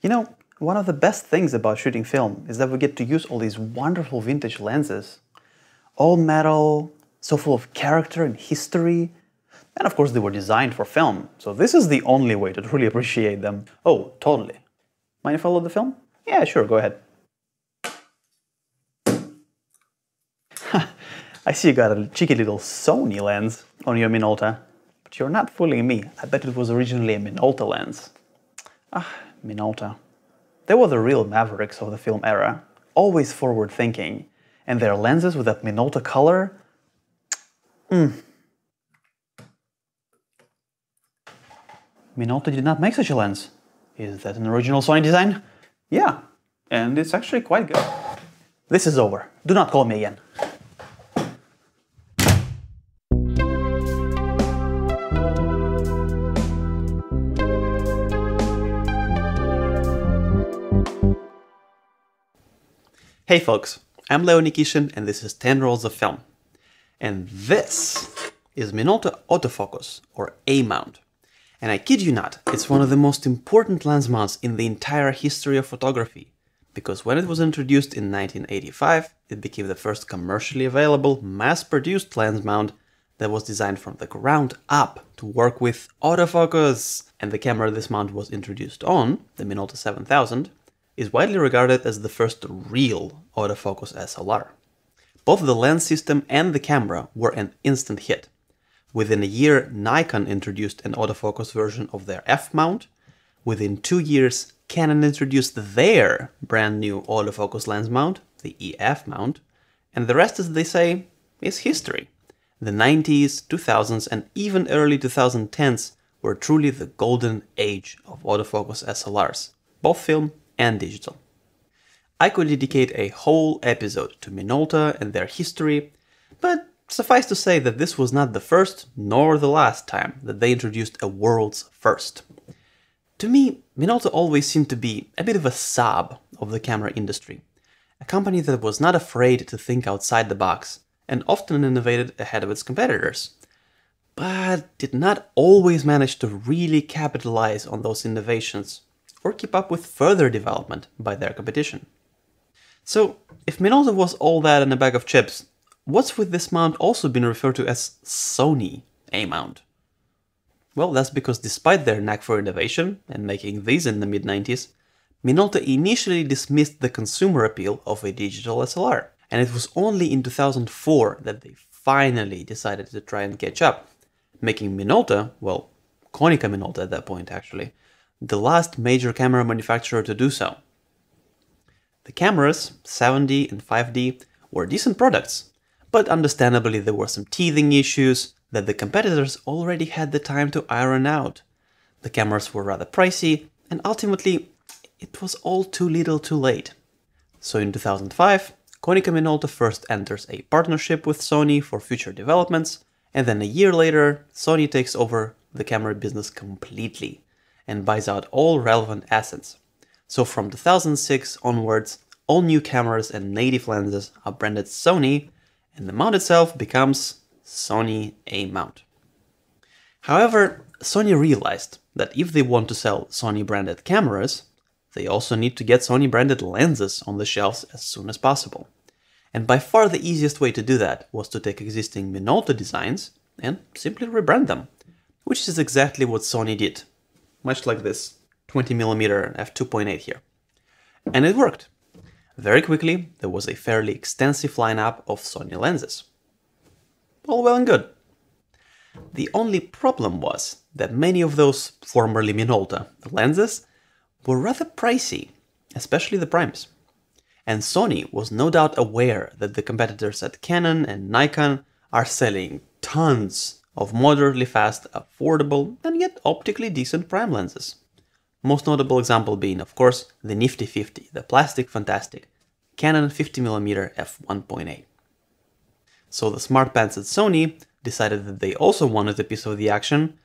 You know, one of the best things about shooting film is that we get to use all these wonderful vintage lenses. All metal, so full of character and history. And of course, they were designed for film, so this is the only way to truly appreciate them. Oh, totally. Mind if I load the film? Yeah, sure, go ahead. I see you got a cheeky little Sony lens on your Minolta. But you're not fooling me. I bet it was originally a Minolta lens. Ah, Minolta. They were the real mavericks of the film era, always forward thinking, and their lenses with that Minolta color. Mm. Minolta did not make such a lens. Is that an original Sony design? Yeah, and it's actually quite good. This is over. Do not call me again. Hey folks, I'm Leo Nikishin and this is 10 Rolls of Film. And this is Minolta Autofocus, or A-mount. And I kid you not, it's one of the most important lens mounts in the entire history of photography. Because when it was introduced in 1985, it became the first commercially available, mass-produced lens mount that was designed from the ground up to work with autofocus. And the camera this mount was introduced on, the Minolta 7000, is widely regarded as the first real autofocus SLR. Both the lens system and the camera were an instant hit. Within a year, Nikon introduced an autofocus version of their F mount. Within two years, Canon introduced their brand new autofocus lens mount, the EF mount, and the rest, as they say, is history. The 90s, 2000s, and even early 2010s were truly the golden age of autofocus SLRs, both film and digital. I could dedicate a whole episode to Minolta and their history, but suffice to say that this was not the first nor the last time that they introduced a world's first. To me, Minolta always seemed to be a bit of a Saab of the camera industry, a company that was not afraid to think outside the box and often innovated ahead of its competitors, but did not always manage to really capitalize on those innovations or keep up with further development by their competition. So, if Minolta was all that in a bag of chips, what's with this mount also been referred to as Sony A-mount? Well, that's because despite their knack for innovation and making these in the mid-90s, Minolta initially dismissed the consumer appeal of a digital SLR, and it was only in 2004 that they finally decided to try and catch up, making Minolta, well, Konica Minolta at that point actually, the last major camera manufacturer to do so. The cameras, 7D and 5D, were decent products, but understandably there were some teething issues that the competitors already had the time to iron out. The cameras were rather pricey, and ultimately, it was all too little too late. So in 2005, Konica Minolta first enters a partnership with Sony for future developments, and then a year later, Sony takes over the camera business completely, and buys out all relevant assets. So from 2006 onwards, all new cameras and native lenses are branded Sony, and the mount itself becomes Sony A-mount. However, Sony realized that if they want to sell Sony branded cameras, they also need to get Sony branded lenses on the shelves as soon as possible. And by far the easiest way to do that was to take existing Minolta designs and simply rebrand them, which is exactly what Sony did much like this 20mm f2.8 here. And it worked. Very quickly, there was a fairly extensive lineup of Sony lenses. All well and good. The only problem was that many of those formerly Minolta lenses were rather pricey, especially the primes. And Sony was no doubt aware that the competitors at Canon and Nikon are selling tons of moderately fast, affordable, and yet optically decent prime lenses. Most notable example being, of course, the Nifty 50, the plastic fantastic Canon 50mm f1.8. So the smart pants at Sony decided that they also wanted a piece of the action,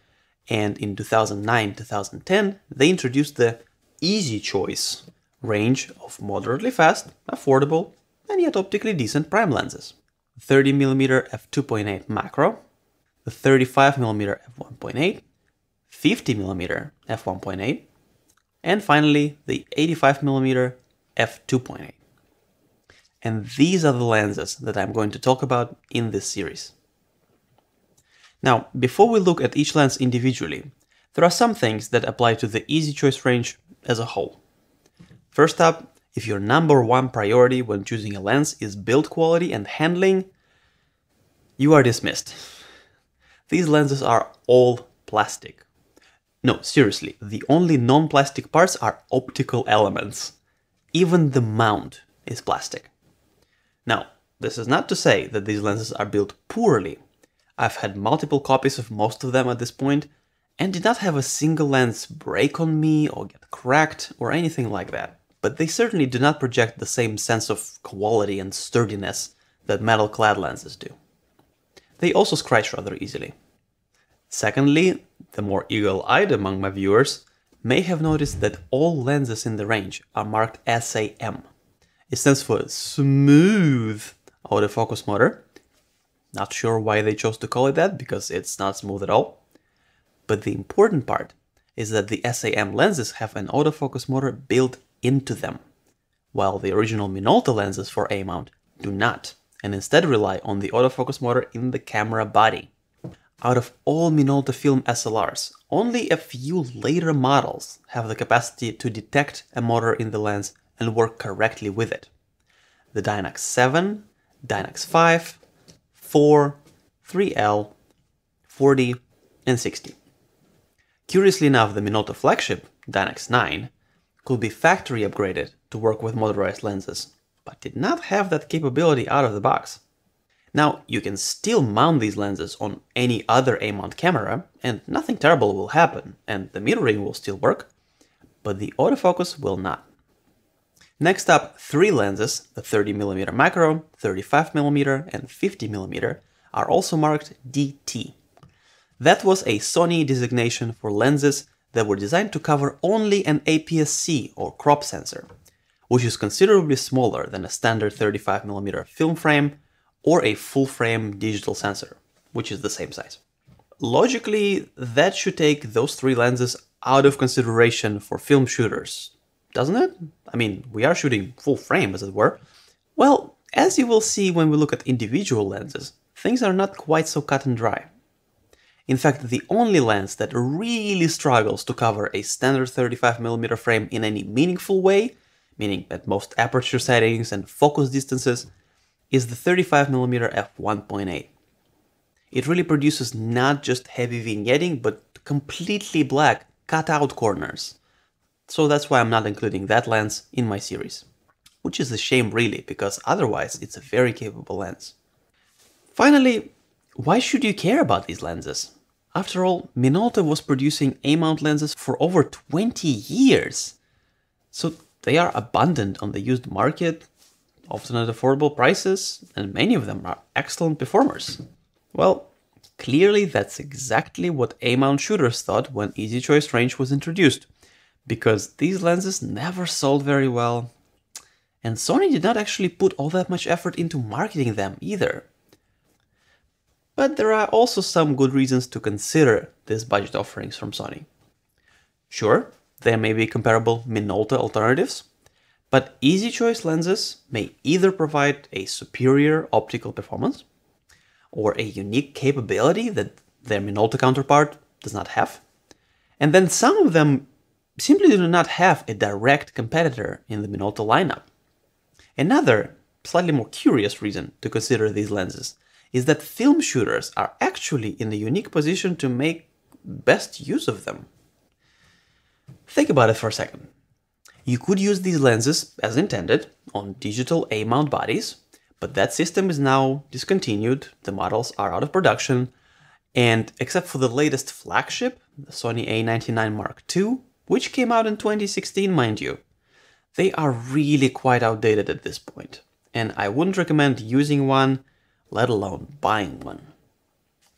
and in 2009-2010 they introduced the Easy Choice range of moderately fast, affordable, and yet optically decent prime lenses. 30mm f2.8 macro, the 35mm f1.8, 50mm f1.8, and finally the 85mm f2.8. And these are the lenses that I'm going to talk about in this series. Now, before we look at each lens individually, there are some things that apply to the Easy Choice range as a whole. First up, if your number one priority when choosing a lens is build quality and handling, you are dismissed. These lenses are all plastic. No, seriously, the only non-plastic parts are optical elements. Even the mount is plastic. Now, this is not to say that these lenses are built poorly. I've had multiple copies of most of them at this point, and did not have a single lens break on me or get cracked or anything like that. But they certainly do not project the same sense of quality and sturdiness that metal clad lenses do. They also scratch rather easily. Secondly, the more eagle-eyed among my viewers may have noticed that all lenses in the range are marked SAM, it stands for smooth autofocus motor. Not sure why they chose to call it that, because it's not smooth at all. But the important part is that the SAM lenses have an autofocus motor built into them, while the original Minolta lenses for A-mount do not, and instead rely on the autofocus motor in the camera body. Out of all Minolta film SLRs, only a few later models have the capacity to detect a motor in the lens and work correctly with it. The Dynax 7, Dynax 5, 4, 3L, 40, and 60. Curiously enough, the Minolta flagship, Dynax 9, could be factory upgraded to work with motorized lenses, did not have that capability out of the box. Now, you can still mount these lenses on any other A-mount camera, and nothing terrible will happen, and the mirroring will still work, but the autofocus will not. Next up, three lenses, the 30mm macro, 35mm, and 50mm, are also marked DT. That was a Sony designation for lenses that were designed to cover only an APS-C or crop sensor, which is considerably smaller than a standard 35mm film frame or a full-frame digital sensor, which is the same size. Logically, that should take those three lenses out of consideration for film shooters, doesn't it? I mean, we are shooting full frame, as it were. Well, as you will see when we look at individual lenses, things are not quite so cut and dry. In fact, the only lens that really struggles to cover a standard 35mm frame in any meaningful way, meaning at most aperture settings and focus distances, is the 35mm f1.8. It really produces not just heavy vignetting, but completely black, cut out corners. So that's why I'm not including that lens in my series. Which is a shame really, because otherwise it's a very capable lens. Finally, why should you care about these lenses? After all, Minolta was producing A-mount lenses for over 20 years. So they are abundant on the used market, often at affordable prices, and many of them are excellent performers. Well, clearly that's exactly what A-mount shooters thought when Easy Choice range was introduced because these lenses never sold very well, and Sony did not actually put all that much effort into marketing them either. But there are also some good reasons to consider these budget offerings from Sony. Sure, there may be comparable Minolta alternatives, but easy choice lenses may either provide a superior optical performance or a unique capability that their Minolta counterpart does not have. And then some of them simply do not have a direct competitor in the Minolta lineup. Another, slightly more curious reason to consider these lenses is that film shooters are actually in a unique position to make best use of them. Think about it for a second. You could use these lenses as intended on digital A-mount bodies, but that system is now discontinued, the models are out of production, and except for the latest flagship, the Sony A99 Mark II, which came out in 2016, mind you. They are really quite outdated at this point, and I wouldn't recommend using one, let alone buying one.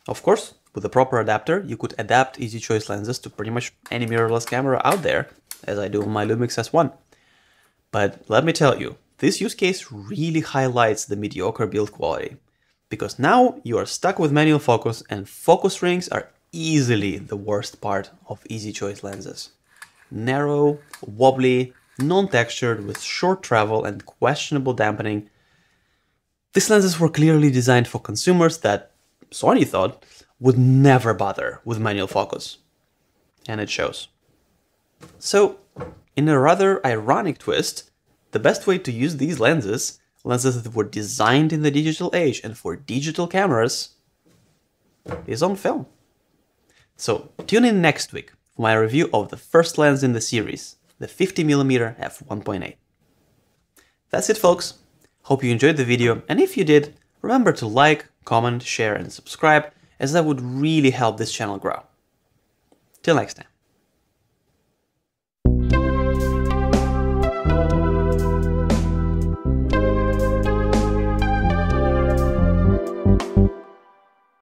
Of course, with a proper adapter, you could adapt Easy Choice lenses to pretty much any mirrorless camera out there, as I do on my Lumix S1. But let me tell you, this use case really highlights the mediocre build quality, because now you are stuck with manual focus and focus rings are easily the worst part of Easy Choice lenses. narrow, wobbly, non-textured with short travel and questionable dampening. These lenses were clearly designed for consumers that Sony thought would never bother with manual focus. And it shows. So, in a rather ironic twist, the best way to use these lenses, lenses that were designed in the digital age and for digital cameras, is on film. So tune in next week for my review of the first lens in the series, the 50mm f1.8. That's it folks. Hope you enjoyed the video and if you did, remember to like, comment, share and subscribe as that would really help this channel grow. Till next time.